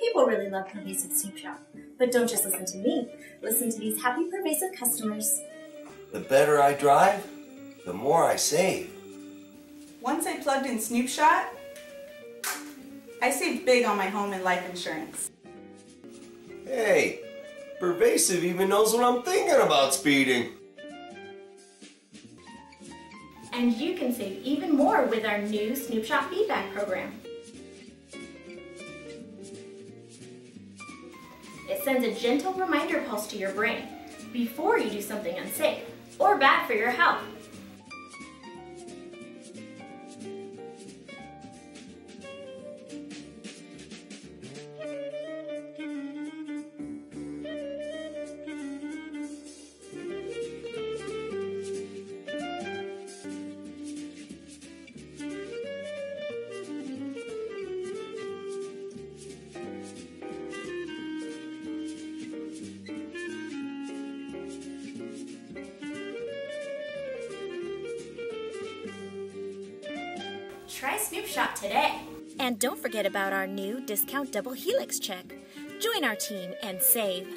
People really love Pervasive Snoop Shop. But don't just listen to me. Listen to these happy Pervasive customers. The better I drive, the more I save. Once I plugged in Snoop Shot, I saved big on my home and life insurance. Hey, Pervasive even knows what I'm thinking about speeding. And you can save even more with our new Snoop Shop feedback program. Sends a gentle reminder pulse to your brain before you do something unsafe or bad for your health. Try Snoop Shop today. And don't forget about our new discount double helix check. Join our team and save.